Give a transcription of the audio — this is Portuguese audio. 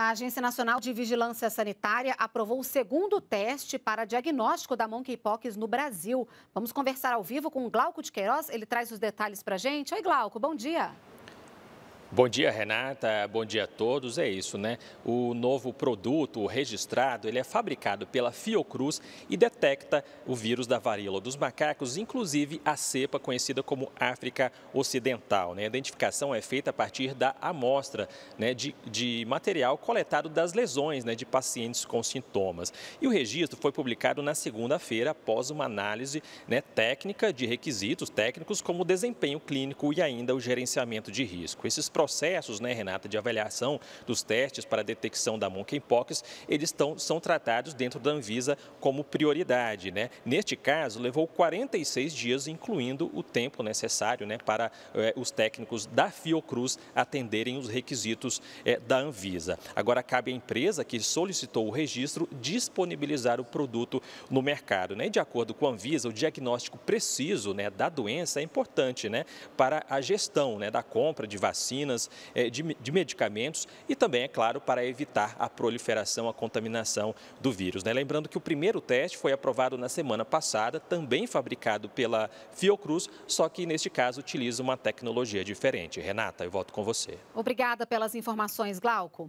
A Agência Nacional de Vigilância Sanitária aprovou o segundo teste para diagnóstico da monkeypox no Brasil. Vamos conversar ao vivo com o Glauco de Queiroz. Ele traz os detalhes para a gente. Oi, Glauco, bom dia. Bom dia, Renata. Bom dia a todos. É isso, né? O novo produto registrado, ele é fabricado pela Fiocruz e detecta o vírus da varíola dos macacos, inclusive a cepa conhecida como África Ocidental. Né? A identificação é feita a partir da amostra né, de, de material coletado das lesões né, de pacientes com sintomas. E o registro foi publicado na segunda-feira após uma análise né, técnica de requisitos técnicos como desempenho clínico e ainda o gerenciamento de risco. Esses processos, né, Renata, de avaliação dos testes para detecção da monkeypox, eles estão, são tratados dentro da Anvisa como prioridade. Né? Neste caso, levou 46 dias, incluindo o tempo necessário né, para eh, os técnicos da Fiocruz atenderem os requisitos eh, da Anvisa. Agora, cabe à empresa que solicitou o registro disponibilizar o produto no mercado. Né? De acordo com a Anvisa, o diagnóstico preciso né, da doença é importante né, para a gestão né, da compra de vacinas vacinas, eh, de, medicamentos e também, é claro, para evitar a proliferação, a contaminação do vírus. Né? Lembrando que o primeiro teste foi aprovado na semana passada, também fabricado pela Fiocruz, só que neste caso utiliza uma tecnologia diferente. Renata, eu volto com você. Obrigada pelas informações, Glauco.